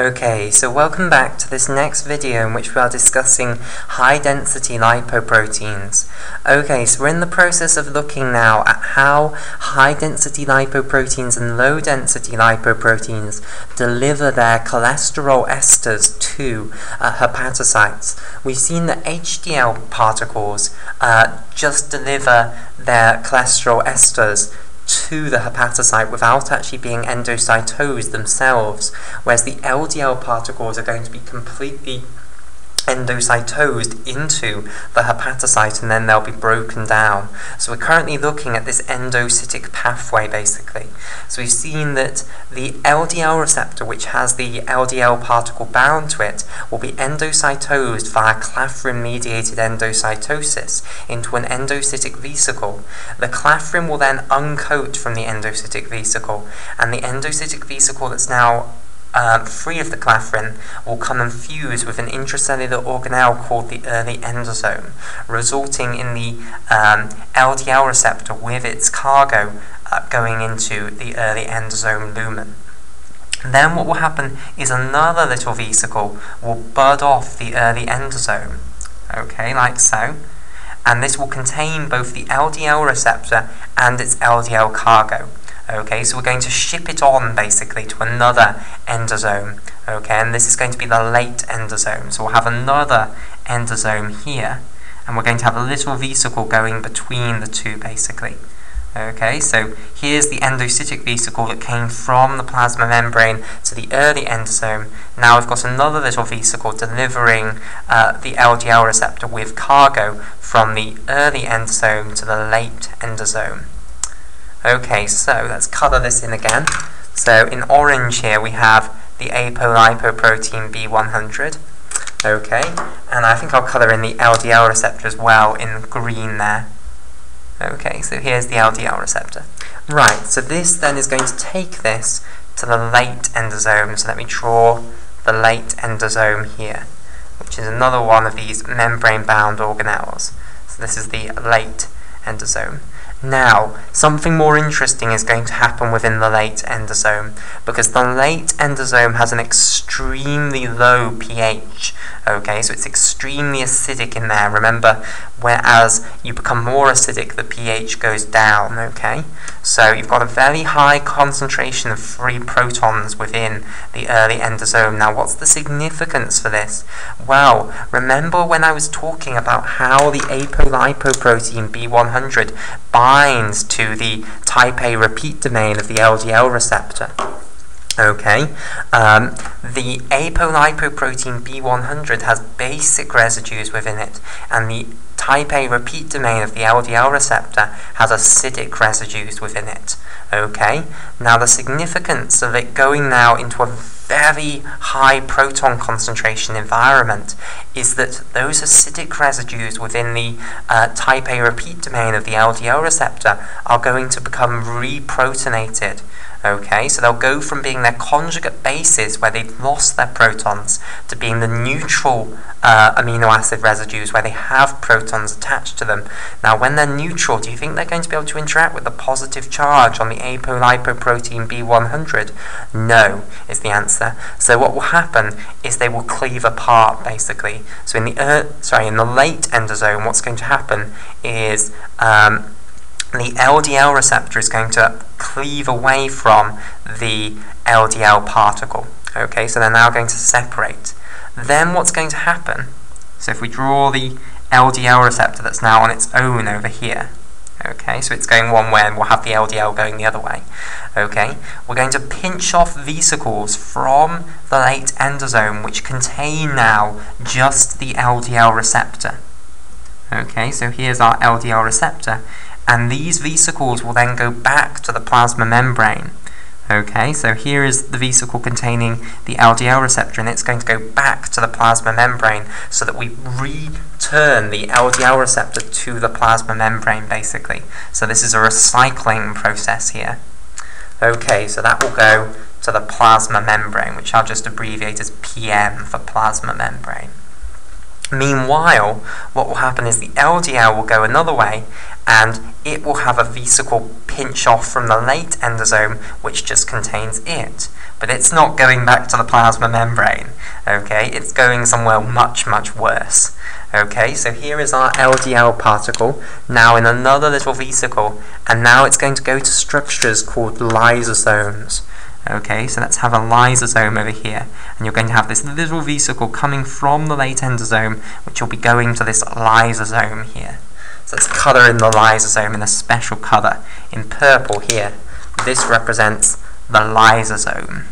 Okay, so welcome back to this next video in which we are discussing high-density lipoproteins. Okay, so we're in the process of looking now at how high-density lipoproteins and low-density lipoproteins deliver their cholesterol esters to uh, hepatocytes. We've seen that HDL particles uh, just deliver their cholesterol esters to the hepatocyte without actually being endocytosed themselves, whereas the LDL particles are going to be completely endocytosed into the hepatocyte and then they'll be broken down. So we're currently looking at this endocytic pathway basically. So we've seen that the LDL receptor which has the LDL particle bound to it will be endocytosed via clathrin mediated endocytosis into an endocytic vesicle. The clathrin will then uncoat from the endocytic vesicle and the endocytic vesicle that's now um, free of the clathrin will come and fuse with an intracellular organelle called the early endosome, resulting in the um, LDL receptor with its cargo uh, going into the early endosome lumen. Then what will happen is another little vesicle will bud off the early endosome, okay, like so, and this will contain both the LDL receptor and its LDL cargo. Okay, so we're going to ship it on basically to another endosome. Okay, and this is going to be the late endosome. So we'll have another endosome here, and we're going to have a little vesicle going between the two basically. Okay, so here's the endocytic vesicle that came from the plasma membrane to the early endosome. Now we've got another little vesicle delivering uh, the LDL receptor with cargo from the early endosome to the late endosome. Okay, so let's colour this in again. So in orange here we have the apolipoprotein B100. Okay, and I think I'll colour in the LDL receptor as well in green there. Okay, so here's the LDL receptor. Right, so this then is going to take this to the late endosome. So let me draw the late endosome here, which is another one of these membrane-bound organelles. So this is the late endosome. Now, something more interesting is going to happen within the late endosome, because the late endosome has an extremely low pH, okay, so it's extremely acidic in there, remember, whereas you become more acidic, the pH goes down, okay? So you've got a very high concentration of free protons within the early endosome. Now, what's the significance for this? Well, remember when I was talking about how the apolipoprotein B100 binds to the type A repeat domain of the LDL receptor? Okay, um, the apolipoprotein B100 has basic residues within it, and the type A repeat domain of the LDL receptor has acidic residues within it. Okay, now the significance of it going now into a very high proton concentration environment is that those acidic residues within the uh, type A repeat domain of the LDL receptor are going to become reprotonated. Okay, so they'll go from being their conjugate bases where they've lost their protons to being the neutral uh, amino acid residues where they have protons attached to them. Now, when they're neutral, do you think they're going to be able to interact with the positive charge on the apolipoprotein B100? No, is the answer. So what will happen is they will cleave apart, basically. So in the uh, sorry, in the late endosome, what's going to happen is um, the LDL receptor is going to cleave away from the LDL particle. Okay, so they're now going to separate. Then what's going to happen? So if we draw the LDL receptor that's now on its own over here, okay, so it's going one way and we'll have the LDL going the other way, okay, we're going to pinch off vesicles from the late endosome which contain now just the LDL receptor. Okay, so here's our LDL receptor, and these vesicles will then go back to the plasma membrane. Okay, so here is the vesicle containing the LDL receptor, and it's going to go back to the plasma membrane so that we return the LDL receptor to the plasma membrane, basically. So this is a recycling process here. Okay, so that will go to the plasma membrane, which I'll just abbreviate as PM for plasma membrane. Meanwhile, what will happen is the LDL will go another way and it will have a vesicle pinch off from the late endosome which just contains it. But it's not going back to the plasma membrane, okay? It's going somewhere much, much worse. Okay, so here is our LDL particle, now in another little vesicle, and now it's going to go to structures called lysosomes. Okay, so let's have a lysosome over here, and you're going to have this little vesicle coming from the late endosome, which will be going to this lysosome here. So let's colour in the lysosome in a special colour, in purple here. This represents the lysosome.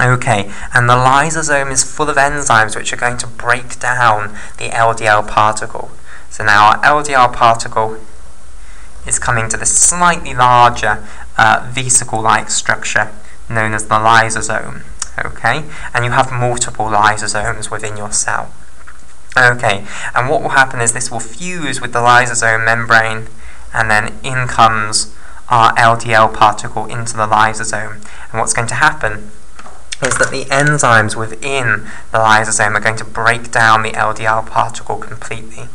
Okay, and the lysosome is full of enzymes which are going to break down the LDL particle. So now our LDL particle is coming to this slightly larger uh, vesicle-like structure known as the lysosome. Okay, and you have multiple lysosomes within your cell. Okay, and what will happen is this will fuse with the lysosome membrane, and then in comes our LDL particle into the lysosome. And what's going to happen is that the enzymes within the lysosome are going to break down the LDL particle completely.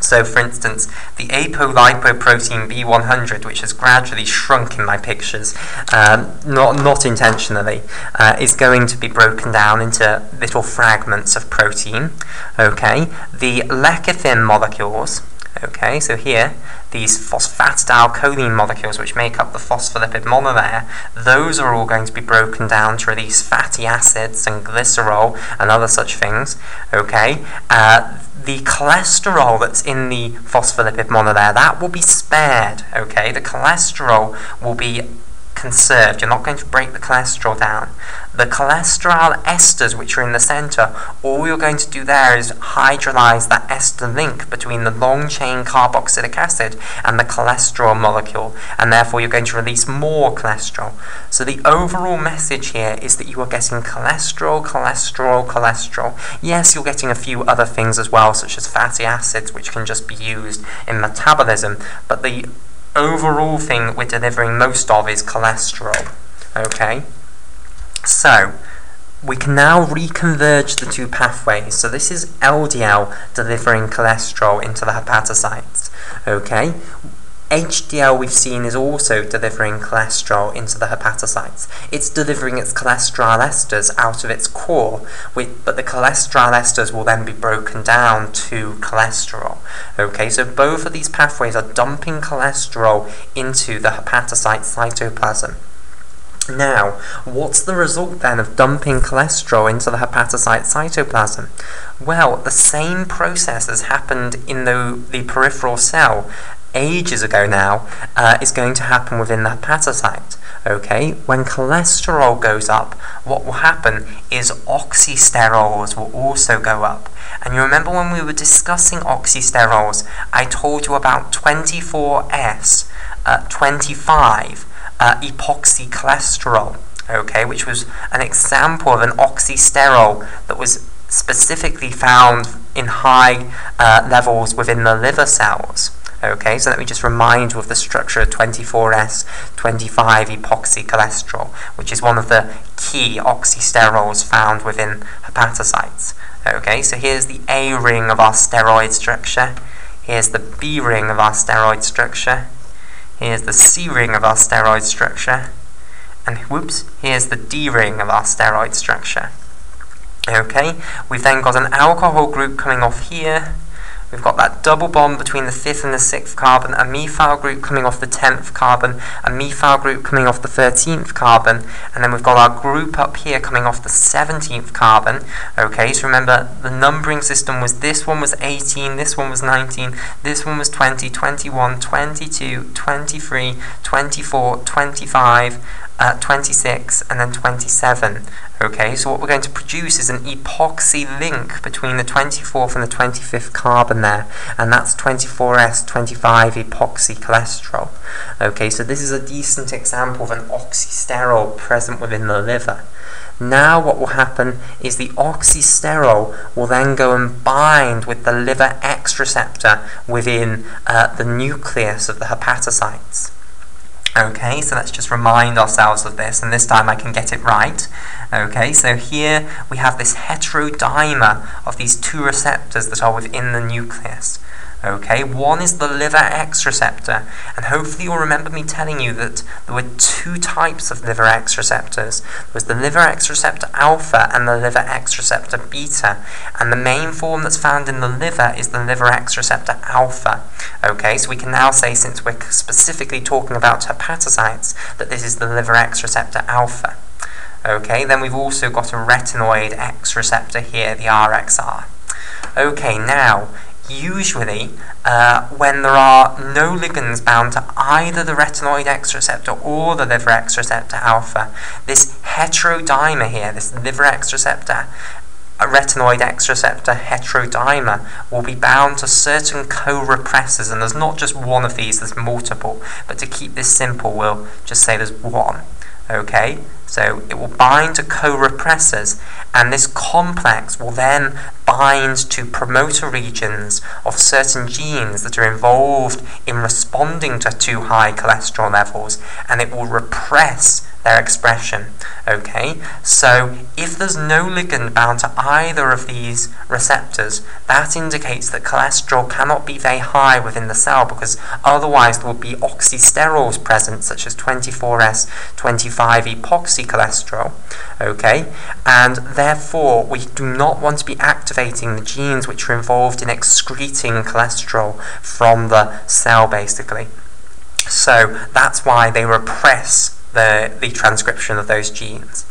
So, for instance, the apolipoprotein B100, which has gradually shrunk in my pictures, um, not, not intentionally, uh, is going to be broken down into little fragments of protein. Okay, the lecithin molecules, okay, so here, these phosphatidylcholine molecules which make up the phospholipid monolayer, those are all going to be broken down to release fatty acids and glycerol and other such things. Okay, uh, the cholesterol that's in the phospholipid monolayer, that will be spared, okay? The cholesterol will be conserved. You're not going to break the cholesterol down. The cholesterol esters, which are in the center, all you're going to do there is hydrolyze that ester link between the long chain carboxylic acid and the cholesterol molecule, and therefore you're going to release more cholesterol. So the overall message here is that you are getting cholesterol, cholesterol, cholesterol. Yes, you're getting a few other things as well, such as fatty acids, which can just be used in metabolism, but the overall thing we're delivering most of is cholesterol. Okay? So, we can now reconverge the two pathways. So this is LDL delivering cholesterol into the hepatocytes. Okay? HDL we've seen is also delivering cholesterol into the hepatocytes. It's delivering its cholesterol esters out of its core, but the cholesterol esters will then be broken down to cholesterol. Okay, so both of these pathways are dumping cholesterol into the hepatocyte cytoplasm. Now, what's the result then of dumping cholesterol into the hepatocyte cytoplasm? Well, the same process has happened in the, the peripheral cell ages ago now uh, is going to happen within the hepatocyte. Okay, when cholesterol goes up, what will happen is oxysterols will also go up. And you remember when we were discussing oxysterols, I told you about 24S, uh, 25 uh, epoxy cholesterol, okay, which was an example of an oxysterol that was specifically found in high uh, levels within the liver cells. Okay, so let me just remind you of the structure of 24S 25 epoxy cholesterol, which is one of the key oxysterols found within hepatocytes. Okay, so here's the A ring of our steroid structure. Here's the B ring of our steroid structure. Here's the C ring of our steroid structure. And whoops, here's the D ring of our steroid structure. Okay, we've then got an alcohol group coming off here We've got that double bond between the fifth and the sixth carbon, a methyl group coming off the tenth carbon, a methyl group coming off the thirteenth carbon, and then we've got our group up here coming off the seventeenth carbon. Okay, so remember the numbering system was this one was 18, this one was 19, this one was 20, 21, 22, 23, 24, 25, uh, 26, and then 27. Okay, so what we're going to produce is an epoxy link between the 24th and the 25th carbon there, and that's 24S25 epoxy cholesterol. Okay, so this is a decent example of an oxysterol present within the liver. Now what will happen is the oxysterol will then go and bind with the liver X receptor within uh, the nucleus of the hepatocytes. Okay, so let's just remind ourselves of this, and this time I can get it right. Okay, so here we have this heterodimer of these two receptors that are within the nucleus. Okay, one is the liver X receptor, and hopefully you'll remember me telling you that there were two types of liver X receptors. There was the liver X receptor alpha and the liver X receptor beta, and the main form that's found in the liver is the liver X receptor alpha. Okay, so we can now say, since we're specifically talking about hepatocytes, that this is the liver X receptor alpha. Okay, then we've also got a retinoid X receptor here, the RXR. Okay, now usually uh, when there are no ligands bound to either the retinoid X receptor or the liver X receptor alpha, this heterodimer here, this liver X receptor, retinoid X receptor heterodimer will be bound to certain co-repressors, and there's not just one of these, there's multiple, but to keep this simple, we'll just say there's one. Okay, so it will bind to co-repressors, and this complex will then bind to promoter regions of certain genes that are involved in responding to too high cholesterol levels, and it will repress their expression. Okay, so if there's no ligand bound to either of these receptors, that indicates that cholesterol cannot be very high within the cell because otherwise there would be oxysterols present, such as 24S 25 epoxy cholesterol. Okay, and therefore we do not want to be activating the genes which are involved in excreting cholesterol from the cell, basically. So that's why they repress the, the transcription of those genes.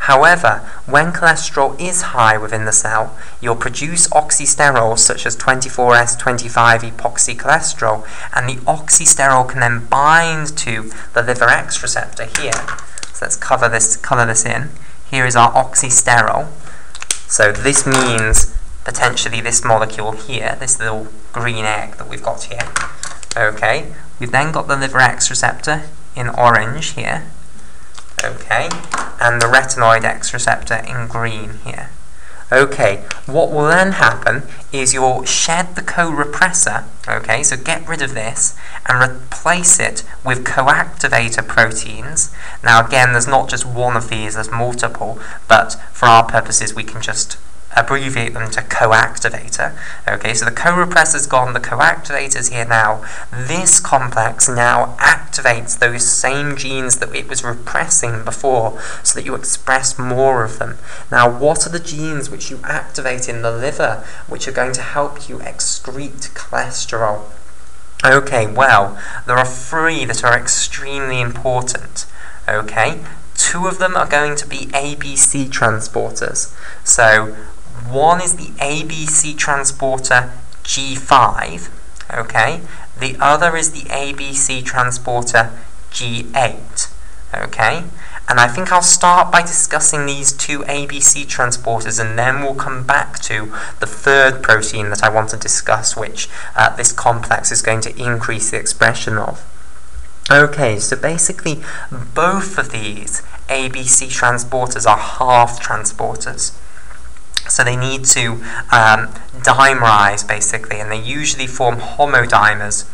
However, when cholesterol is high within the cell, you'll produce oxysterols such as 24S25 epoxy cholesterol, and the oxysterol can then bind to the liver X receptor here. So let's cover this, color this in. Here is our oxysterol. So this means potentially this molecule here, this little green egg that we've got here. Okay, we've then got the liver X receptor in orange here, okay, and the retinoid X receptor in green here. Okay, what will then happen is you'll shed the co-repressor, okay, so get rid of this and replace it with coactivator proteins. Now again, there's not just one of these, there's multiple, but for our purposes we can just abbreviate them to coactivator. Okay, so the co-repressor's gone, the coactivator's here now. This complex now activates those same genes that it was repressing before so that you express more of them. Now, what are the genes which you activate in the liver which are going to help you excrete cholesterol? Okay, well, there are three that are extremely important. Okay, two of them are going to be ABC transporters. So one is the ABC transporter G5, okay? The other is the ABC transporter G8, okay? And I think I'll start by discussing these two ABC transporters and then we'll come back to the third protein that I want to discuss, which uh, this complex is going to increase the expression of. Okay, so basically both of these ABC transporters are half transporters. So they need to um, dimerize basically, and they usually form homodimers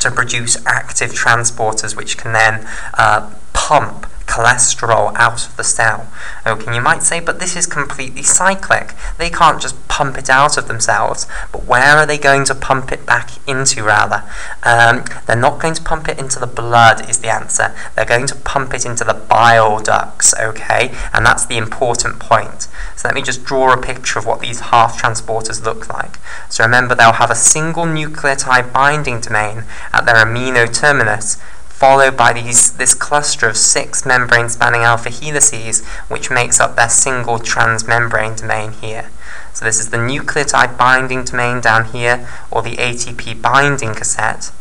to produce active transporters which can then uh, pump cholesterol out of the cell. Okay, you might say, but this is completely cyclic. They can't just pump it out of themselves, but where are they going to pump it back into, rather? Um, they're not going to pump it into the blood, is the answer. They're going to pump it into the bile ducts, okay? And that's the important point. So let me just draw a picture of what these half transporters look like. So remember, they'll have a single nucleotide binding domain at their amino terminus, followed by these, this cluster of six membrane-spanning alpha helices, which makes up their single transmembrane domain here. So this is the nucleotide binding domain down here, or the ATP binding cassette,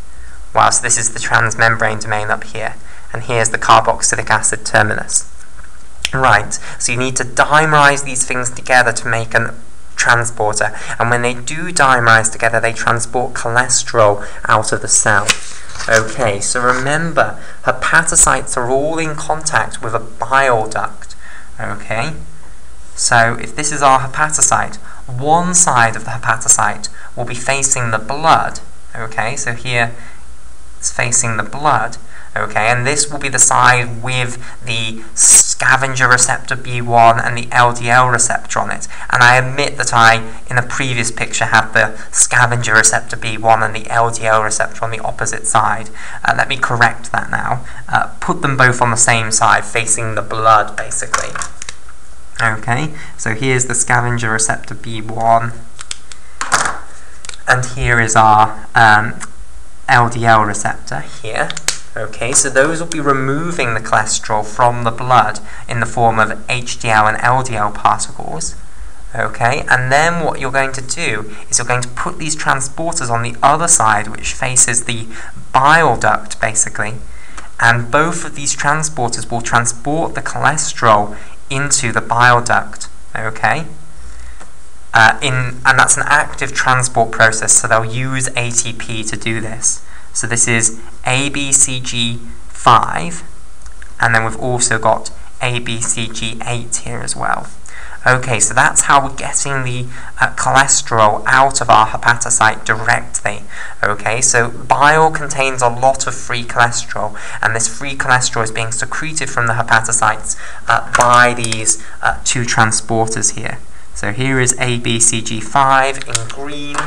whilst this is the transmembrane domain up here. And here's the carboxylic acid terminus. Right, so you need to dimerize these things together to make a transporter. And when they do dimerize together, they transport cholesterol out of the cell. Okay, so remember, hepatocytes are all in contact with a bile duct. Okay, so if this is our hepatocyte, one side of the hepatocyte will be facing the blood. Okay, so here it's facing the blood, Okay, and this will be the side with the scavenger receptor B1 and the LDL receptor on it. And I admit that I, in a previous picture, have the scavenger receptor B1 and the LDL receptor on the opposite side. Uh, let me correct that now. Uh, put them both on the same side, facing the blood, basically. Okay, so here's the scavenger receptor B1, and here is our um, LDL receptor here. Okay, so those will be removing the cholesterol from the blood in the form of HDL and LDL particles. Okay, and then what you're going to do is you're going to put these transporters on the other side, which faces the bile duct, basically. And both of these transporters will transport the cholesterol into the bile duct. Okay, uh, in, and that's an active transport process, so they'll use ATP to do this. So this is ABCG5, and then we've also got ABCG8 here as well. Okay, so that's how we're getting the uh, cholesterol out of our hepatocyte directly. Okay, so bile contains a lot of free cholesterol, and this free cholesterol is being secreted from the hepatocytes uh, by these uh, two transporters here. So here is ABCG5 in green,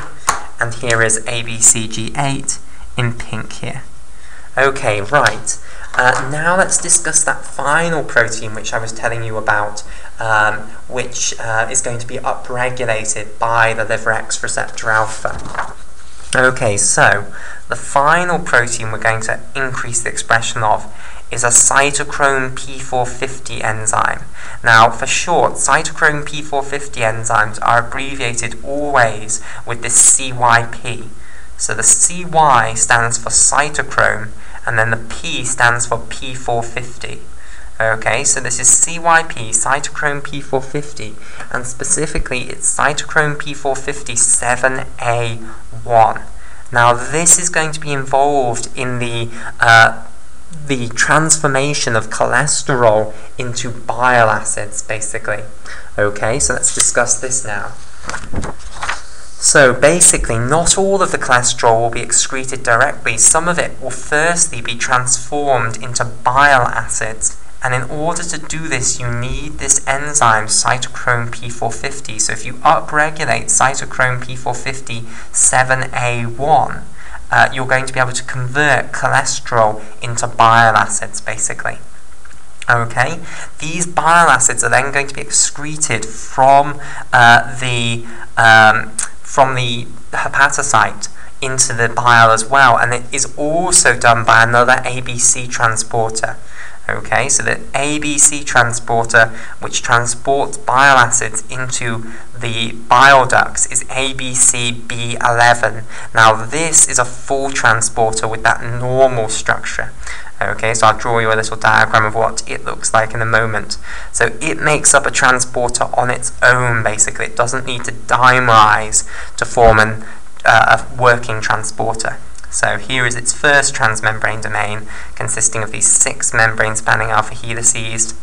and here is ABCG8 in pink here. Okay, right. Uh, now let's discuss that final protein which I was telling you about, um, which uh, is going to be upregulated by the liver X receptor alpha. Okay, so the final protein we're going to increase the expression of is a cytochrome P450 enzyme. Now, for short, cytochrome P450 enzymes are abbreviated always with this CYP. So the CY stands for cytochrome, and then the P stands for P450. Okay, so this is CYP, cytochrome P450, and specifically it's cytochrome P450 7A1. Now this is going to be involved in the uh, the transformation of cholesterol into bile acids, basically. Okay, so let's discuss this now. So basically, not all of the cholesterol will be excreted directly. Some of it will firstly be transformed into bile acids. And in order to do this, you need this enzyme, cytochrome P450. So if you upregulate cytochrome P450 7A1, uh, you're going to be able to convert cholesterol into bile acids, basically. Okay, these bile acids are then going to be excreted from uh, the um, from the hepatocyte into the bile as well, and it is also done by another ABC transporter. Okay, so the ABC transporter, which transports bile acids into the bile ducts, is ABCB11. Now, this is a full transporter with that normal structure. Okay, so I'll draw you a little diagram of what it looks like in a moment. So it makes up a transporter on its own, basically. It doesn't need to dimerize to form an, uh, a working transporter. So here is its first transmembrane domain, consisting of these six membrane spanning alpha helices.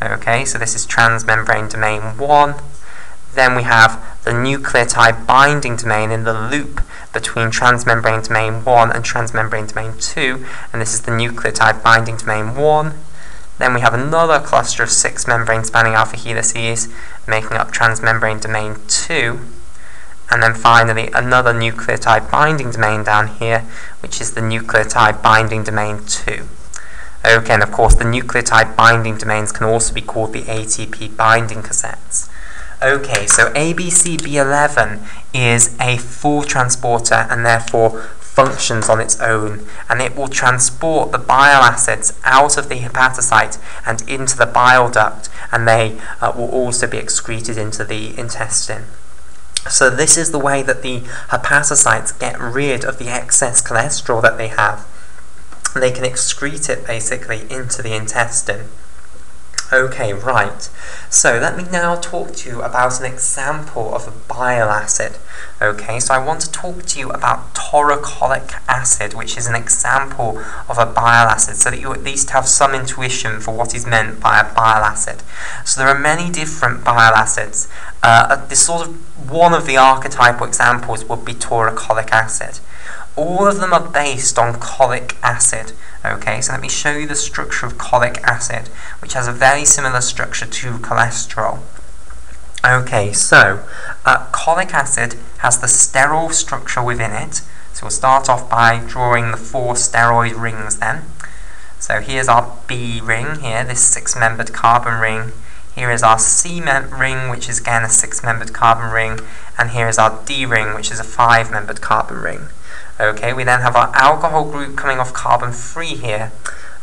Okay, so this is transmembrane domain 1. Then we have the nucleotide binding domain in the loop between transmembrane domain 1 and transmembrane domain 2, and this is the nucleotide binding domain 1. Then we have another cluster of six membrane spanning alpha helices making up transmembrane domain 2. And then finally, another nucleotide binding domain down here, which is the nucleotide binding domain 2. Okay, and of course, the nucleotide binding domains can also be called the ATP binding cassettes. Okay, so ABCB11 is a full transporter and therefore functions on its own, and it will transport the bile acids out of the hepatocyte and into the bile duct, and they uh, will also be excreted into the intestine. So this is the way that the hepatocytes get rid of the excess cholesterol that they have. They can excrete it basically into the intestine. Okay, right. So let me now talk to you about an example of a bile acid. Okay, so I want to talk to you about taurocholic acid, which is an example of a bile acid, so that you at least have some intuition for what is meant by a bile acid. So there are many different bile acids. Uh, this sort of one of the archetypal examples would be taurocholic acid. All of them are based on cholic acid. Okay, so let me show you the structure of cholic acid, which has a very similar structure to cholesterol. Okay, so uh, cholic acid has the sterol structure within it. So we'll start off by drawing the four steroid rings then. So here's our B ring here, this six-membered carbon ring. Here is our C ring, which is again a six-membered carbon ring. And here is our D ring, which is a five-membered carbon ring. Okay, we then have our alcohol group coming off carbon 3 here.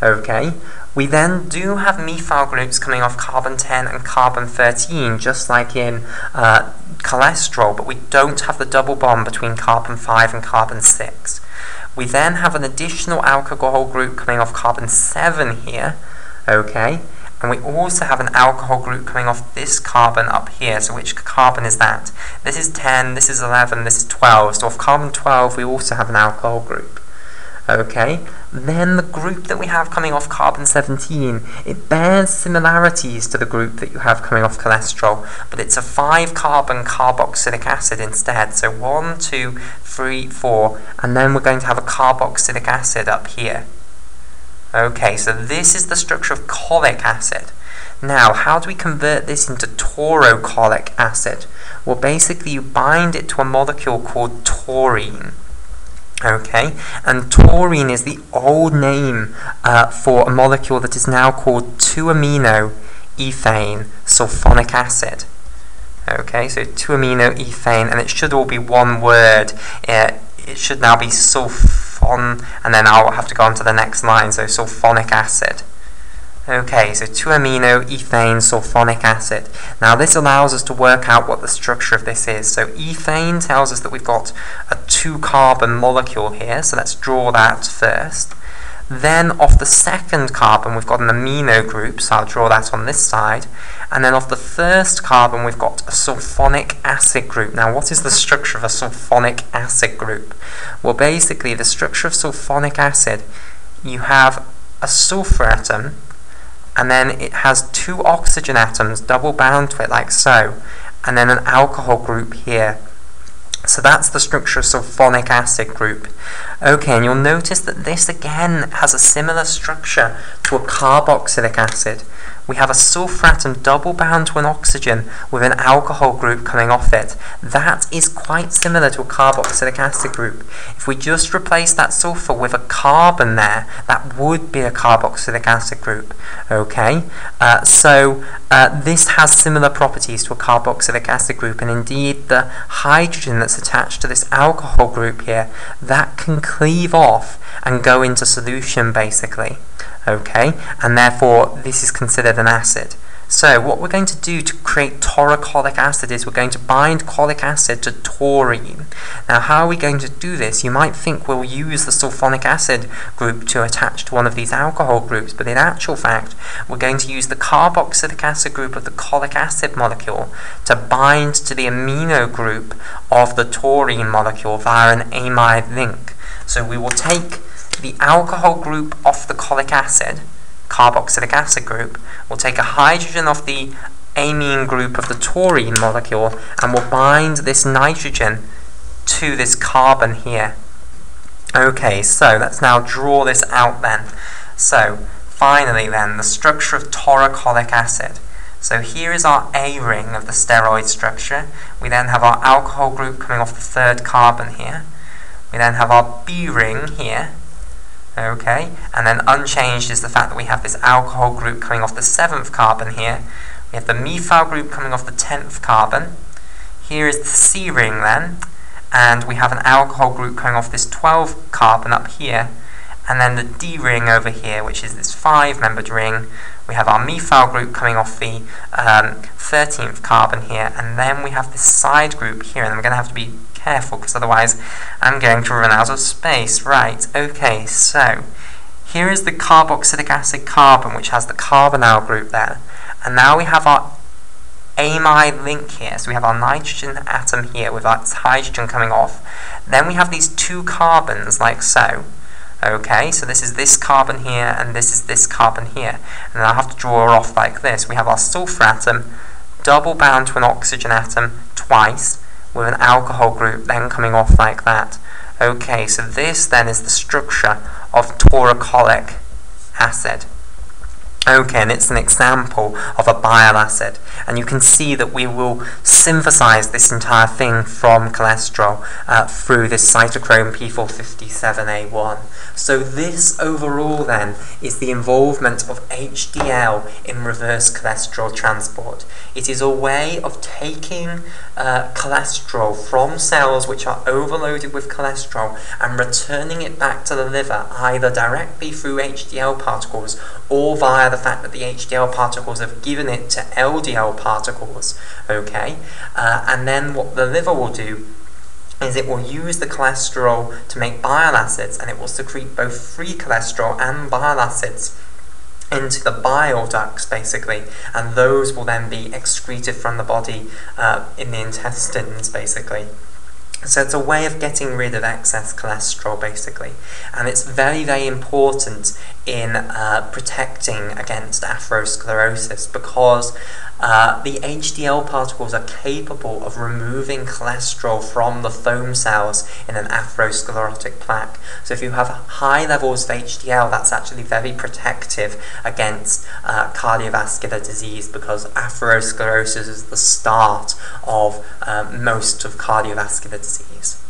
Okay, we then do have methyl groups coming off carbon 10 and carbon 13, just like in uh, cholesterol, but we don't have the double bond between carbon 5 and carbon 6. We then have an additional alcohol group coming off carbon 7 here, okay, and we also have an alcohol group coming off this carbon up here. So which carbon is that? This is 10, this is 11, this is 12. So off carbon 12 we also have an alcohol group. Okay, then the group that we have coming off carbon 17, it bears similarities to the group that you have coming off cholesterol, but it's a 5 carbon carboxylic acid instead. So 1, 2, 3, 4, and then we're going to have a carboxylic acid up here. Okay, so this is the structure of cholic acid. Now, how do we convert this into taurocholic acid? Well, basically you bind it to a molecule called taurine. Okay, and taurine is the old name uh, for a molecule that is now called 2-amino ethane sulfonic acid. Okay, so 2-amino ethane, and it should all be one word. Uh, it should now be sulfon, and then I'll have to go on to the next line, so sulfonic acid. Okay, so 2-amino ethane sulfonic acid. Now this allows us to work out what the structure of this is. So ethane tells us that we've got a 2-carbon molecule here, so let's draw that first. Then off the second carbon we've got an amino group, so I'll draw that on this side. And then off the first carbon we've got a sulfonic acid group. Now what is the structure of a sulfonic acid group? Well basically the structure of sulfonic acid, you have a sulfur atom and then it has two oxygen atoms double bound to it like so and then an alcohol group here so that's the structure of sulfonic acid group. Okay, and you'll notice that this again has a similar structure to a carboxylic acid we have a sulfur atom double bound to an oxygen with an alcohol group coming off it. That is quite similar to a carboxylic acid group. If we just replace that sulfur with a carbon there, that would be a carboxylic acid group. Okay, uh, so uh, this has similar properties to a carboxylic acid group, and indeed the hydrogen that's attached to this alcohol group here, that can cleave off and go into solution basically okay, and therefore this is considered an acid. So what we're going to do to create taurocholic acid is we're going to bind cholic acid to taurine. Now how are we going to do this? You might think we'll use the sulfonic acid group to attach to one of these alcohol groups, but in actual fact we're going to use the carboxylic acid group of the cholic acid molecule to bind to the amino group of the taurine molecule via an amide link. So we will take the alcohol group off the cholic acid, carboxylic acid group, will take a hydrogen off the amine group of the taurine molecule and will bind this nitrogen to this carbon here. Okay, so let's now draw this out then. So, finally then, the structure of taurocholic acid. So here is our A ring of the steroid structure. We then have our alcohol group coming off the third carbon here. We then have our B ring here, Okay, and then unchanged is the fact that we have this alcohol group coming off the seventh carbon here. We have the methyl group coming off the tenth carbon. Here is the C ring then, and we have an alcohol group coming off this 12 carbon up here, and then the D ring over here, which is this five-membered ring. We have our methyl group coming off the um, 13th carbon here, and then we have this side group here, and we're going to have to be careful because otherwise I'm going to run out of space. Right, okay, so here is the carboxylic acid carbon which has the carbonyl group there. And now we have our amide link here. So we have our nitrogen atom here with its hydrogen coming off. Then we have these two carbons like so. Okay, so this is this carbon here and this is this carbon here. And I have to draw off like this. We have our sulfur atom double bound to an oxygen atom twice with an alcohol group then coming off like that. Okay, so this then is the structure of taurocholic acid. And it's an example of a bile acid. And you can see that we will synthesize this entire thing from cholesterol uh, through this cytochrome P450 7A1. So this overall then is the involvement of HDL in reverse cholesterol transport. It is a way of taking uh, cholesterol from cells which are overloaded with cholesterol and returning it back to the liver either directly through HDL particles or via the fact that the HDL particles have given it to LDL particles, okay? Uh, and then what the liver will do is it will use the cholesterol to make bile acids and it will secrete both free cholesterol and bile acids into the bile ducts basically and those will then be excreted from the body uh, in the intestines basically. So it's a way of getting rid of excess cholesterol, basically, and it's very, very important in uh, protecting against atherosclerosis because uh, the HDL particles are capable of removing cholesterol from the foam cells in an atherosclerotic plaque. So if you have high levels of HDL, that's actually very protective against uh, cardiovascular disease because atherosclerosis is the start of uh, most of cardiovascular disease.